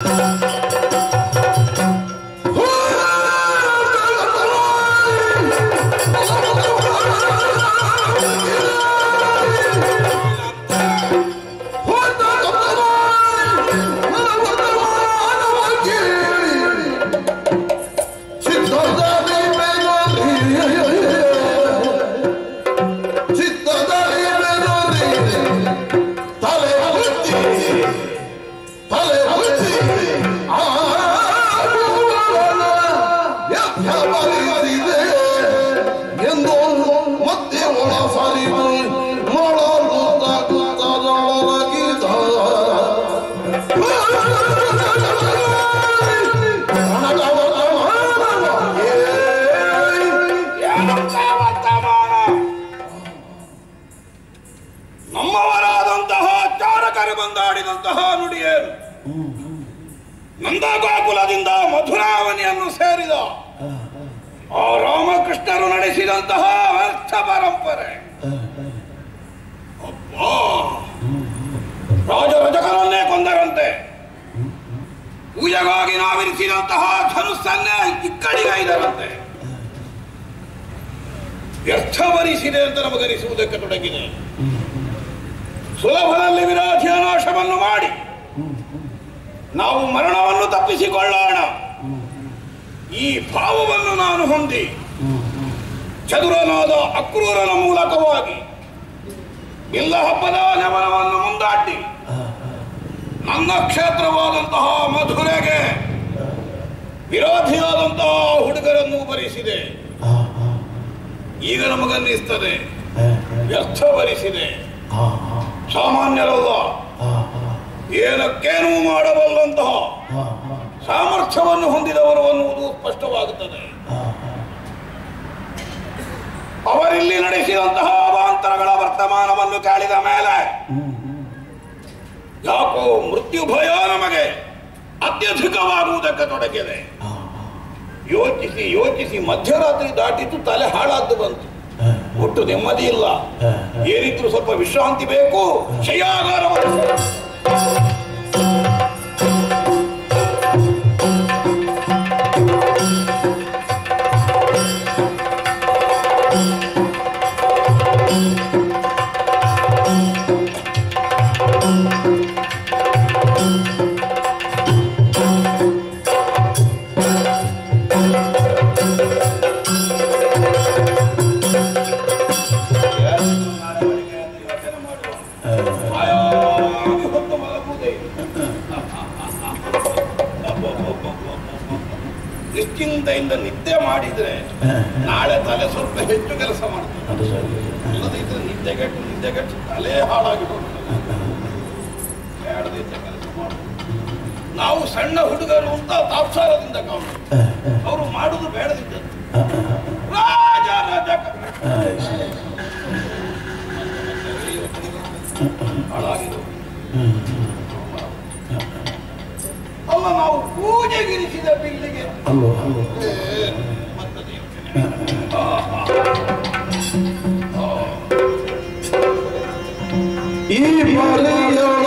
ತಲೆ ಬಂದಾಡಿದಂತಹ ನುಡಿಯೇನು ನಂದ ಗೋಕುಲದಿಂದ ಸೇರಿದ? ಆ ರಾಮಕೃಷ್ಣರು ನಡೆಸಿದಂತಹ ಅರ್ಥ ಪರಂಪರೆ. ರಾಜ ರಾಜರಜಕರನ್ನೇ ಕೊಂದರಂತೆ. ಪೂಜೆಗಾಗಿ ನಾವಿರಿಸಿದಂತಹ ಧನುಸ್ಸನ್ನೇ ಇಕ್ಕಡಿಗೈದರಂತೆ ವ್ಯರ್ಥವರಿಸಿದೆ ಅಂತ ನಮಗನಿಸುವುದಕ್ಕೆ ತೊಡಗಿದೆ. ಸುಲಭದಲ್ಲಿ ವಿರಾಧಿಯ ನಾಶವನ್ನು ಮಾಡಿ. ನಾವು ಮರಣವನ್ನು ತಪ್ಪಿಸಿಕೊಳ್ಳೋಣ. ಈ ಭಾವವನ್ನು ನಾನು ಹೊಂದಿ ಚದುರನಾದ ಅಕ್ರೂರನ ಮೂಲಕವಾಗಿ ಇಲ್ಲ ಹಬ್ಬದ ನಮನವನ್ನು ಮುಂದಾಟಿ ನನ್ನ ಕ್ಷೇತ್ರವಾದಂತಹ ಮಧುರೆಗೆ ವಿರೋಧಿಯಾದಂತಹ ಹುಡುಗರನ್ನು ಭರಿಸಿದೆ ಈಗ ನಮಗನ್ನಿಸ್ತದೆ. ವ್ಯರ್ಥ ಭರಿಸಿದೆ ಸಾಮಾನ್ಯರಲ್ಲ. ಏನಕ್ಕೇನೂ ಮಾಡಬಲ್ಲಂತಹ ಸಾಮರ್ಥ್ಯವನ್ನು ಹೊಂದಿದವರು ಅನ್ನುವುದು ಸ್ಪಷ್ಟವಾಗುತ್ತದೆ. ಅವರಿಲ್ಲಿ ನಡೆಸಿದಂತಹ ಅವಾಂತರಗಳ ವರ್ತಮಾನವನ್ನು ಕೇಳಿದ ಮೇಲೆ ಯಾಕೋ ಮೃತ್ಯು ಭಯ ನಮಗೆ ಅತ್ಯಧಿಕವಾಗುವುದಕ್ಕೆ ತೊಡಗಿದೆ. ಯೋಚಿಸಿ ಯೋಚಿಸಿ ಮಧ್ಯರಾತ್ರಿ ದಾಟಿತು ತಲೆ ಹಾಳಾದ್ದು ಬಂತು. ಒಟ್ಟು ನೆಮ್ಮದಿ ಇಲ್ಲ. ಏನಿದ್ರು ಸ್ವಲ್ಪ ವಿಶ್ರಾಂತಿ ಬೇಕು. ಶಯಾಗಾರವನ್ನು ನಿಶ್ಚಿಂತೆಯಿಂದ ನಿದ್ದೆ ಮಾಡಿದ್ರೆ ನಾಳೆ ತಲೆ ಸ್ವಲ್ಪ ಹೆಚ್ಚು ಕೆಲಸ ಮಾಡ್ತದೆ. ಇಲ್ಲದಿದ್ರೆ ನಿದ್ದೆಗೆಟ್ಟು ನಿದ್ದೆಗೆಟ್ಟು ತಲೆ ಹಾಳಾಗಿ ಹೋಗ್ತದೆ ಬೇಡದಿದ್ದ ಕೆಲಸ ಮಾಡುದು ನಾವು ಸಣ್ಣ ಹುಡುಗರು ಅಂತ ತಾತ್ಸಾರದಿಂದ ಕಾಣುದು. ಅವರು ಮಾಡುದು ಬೇಡದಿದ್ದದ್ದು ರಾಜ ರಾಜ. ಹಾಳಾಗಿರು ಪೂಜೆಗಿರಿಸಿದ ಬಿಲ್ಲಿಗೆ ಅಲ್ಲೋ ಅಲ್ಲೋ ಏನು ಮತ್ತದು ಯೋಚನೆ? ಆಹಾ. ಈ ಬಲಿಯೊಳಗೋದ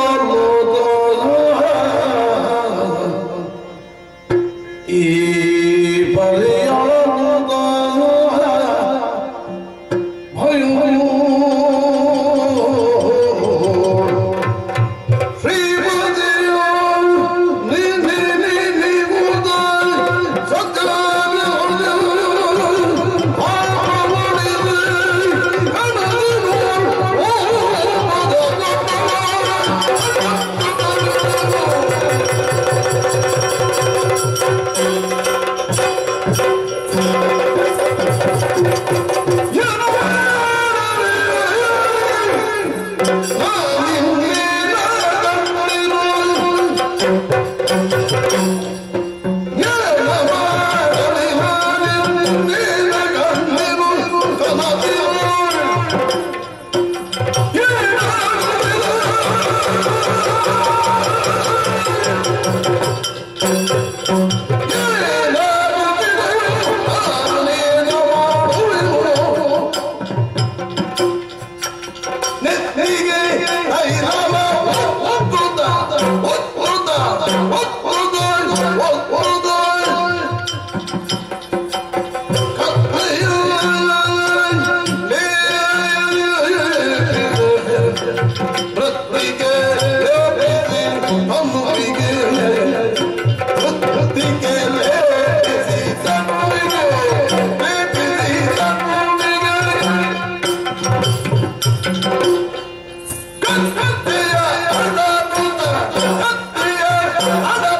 아, 안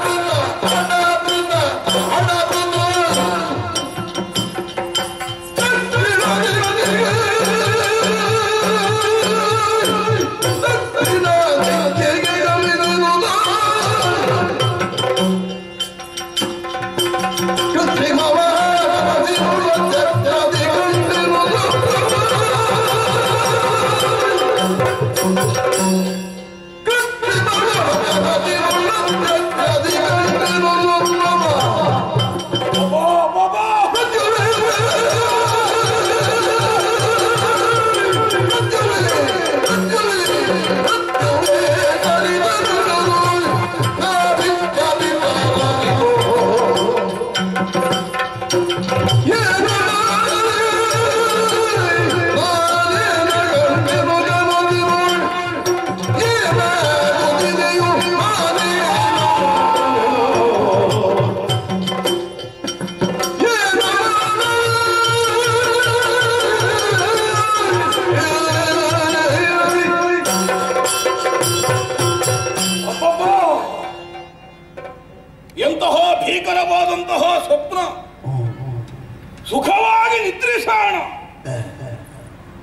ಸುಖವಾಗಿ ನಿದ್ರಿಸೋಣ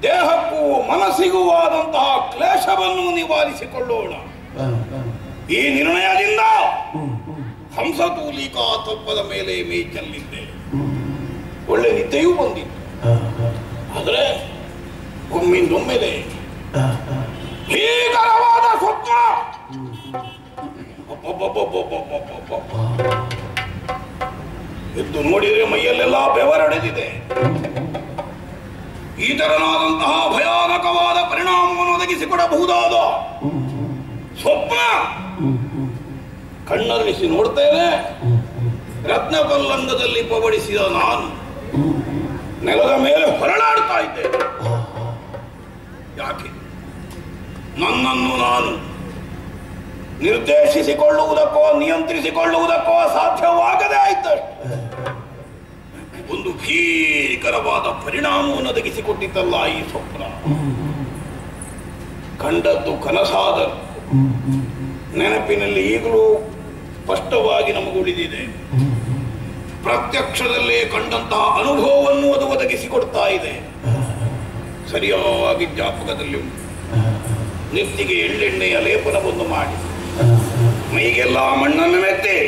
ದೇಹಕ್ಕೂ ಮನಸ್ಸಿಗೂ ಆದಂತಹ ಕ್ಲೇಶವನ್ನು ನಿವಾರಿಸಿಕೊಳ್ಳೋಣ. ಈ ನಿರ್ಣಯದಿಂದ ಹಂಸತೂಲಿಕಾ ತಪ್ಪದ ಮೇಲೆ ಮೇ ಚೆಲ್ಲಿದ್ದೆ. ಒಳ್ಳೆ ನಿದ್ದೆಯೂ ಬಂದಿತ್ತು. ಆದರೆ ಒಮ್ಮಿಂದೊಮ್ಮೆಲೆ ಭೀಕರವಾದ ಸ್ವಪ್ನ. ಎದ್ದು ನೋಡಿದರೆ ಮೈಯಲ್ಲೆಲ್ಲ ಬೆವರಡೆದಿದೆ ಈ ತರನಾದಂತಹ ಭಯಾನಕವಾದ ಪರಿಣಾಮವನ್ನು ಒದಗಿಸಿಕೊಡಬಹುದಾದ? ಸ್ವಪ್ನ? ಕಣ್ಣರಳಿಸಿ ನೋಡ್ತೇನೆ. ರತ್ನಪಲ್ಲಂಗದಲ್ಲಿ ಪವಡಿಸಿದ ನಾನು ನೆಲದ ಮೇಲೆ ಹೊರಳಾಡ್ತಾ ಇದ್ದೇನೆ. ಯಾಕೆ? ನನ್ನನ್ನು ನಾನು ನಿರ್ದೇಶಿಸಿಕೊಳ್ಳುವುದಕ್ಕೋ, ನಿಯಂತ್ರಿಸಿಕೊಳ್ಳುವುದಕ್ಕೋ ಸಾಧ್ಯವಾಗದೇ ಆಯ್ತು. ಒಂದು ಭೀಕರವಾದ ಪರಿಣಾಮವನ್ನು ಒದಗಿಸಿಕೊಟ್ಟಿತಲ್ಲ ಈ ಸ್ವಪ್ನ. ಕಂಡದ್ದು ಕನಸಾದರು ನೆನಪಿನಲ್ಲಿ ಈಗಲೂ ಸ್ಪಷ್ಟವಾಗಿ ನಮಗೆ ಉಳಿದಿದೆ. ಪ್ರತ್ಯಕ್ಷದಲ್ಲೇ ಕಂಡಂತಹ ಅನುಭವವನ್ನು ಅದು ಒದಗಿಸಿಕೊಡ್ತಾ ಇದೆ. ಸರಿಯಾಗಿ ಜ್ಞಾಪಕದಲ್ಲಿ ನೆತ್ತಿಗೆ ಎಳ್ಳೆಣ್ಣೆಯ ಲೇಪನವನ್ನು ಮಾಡಿ ಮೈಗೆಲ್ಲ ಮಣ್ಣನ್ನು ಮೆತ್ತಿ